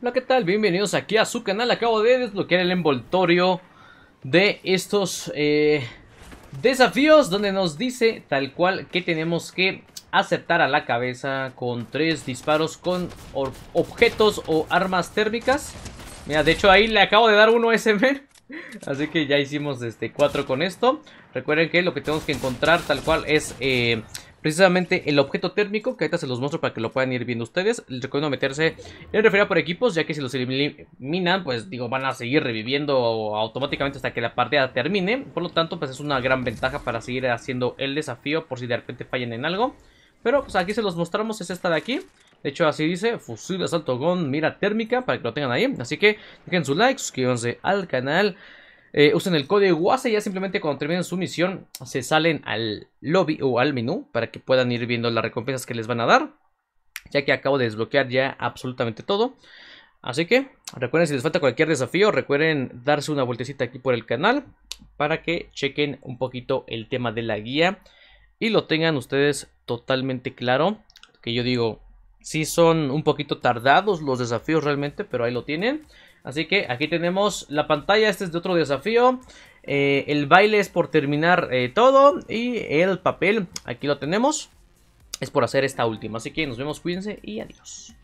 Hola, ¿qué tal? Bienvenidos aquí a su canal. Acabo de desbloquear el envoltorio de estos eh, desafíos donde nos dice tal cual que tenemos que aceptar a la cabeza con tres disparos con objetos o armas térmicas. Mira, de hecho ahí le acabo de dar uno a ese. Así que ya hicimos este cuatro con esto. Recuerden que lo que tenemos que encontrar tal cual es... Eh, precisamente el objeto térmico, que ahorita se los muestro para que lo puedan ir viendo ustedes. Les recomiendo meterse en referir por equipos, ya que si los eliminan, pues digo, van a seguir reviviendo automáticamente hasta que la partida termine. Por lo tanto, pues es una gran ventaja para seguir haciendo el desafío por si de repente fallan en algo. Pero pues aquí se los mostramos, es esta de aquí. De hecho, así dice, fusil de asalto con mira térmica, para que lo tengan ahí. Así que dejen su like, suscríbanse al canal. Eh, usen el código WASA y ya simplemente cuando terminen su misión se salen al lobby o al menú para que puedan ir viendo las recompensas que les van a dar. Ya que acabo de desbloquear ya absolutamente todo. Así que recuerden si les falta cualquier desafío, recuerden darse una vueltecita aquí por el canal para que chequen un poquito el tema de la guía y lo tengan ustedes totalmente claro. Que yo digo, sí son un poquito tardados los desafíos realmente, pero ahí lo tienen. Así que aquí tenemos la pantalla, este es de otro desafío. Eh, el baile es por terminar eh, todo y el papel, aquí lo tenemos, es por hacer esta última. Así que nos vemos, cuídense y adiós.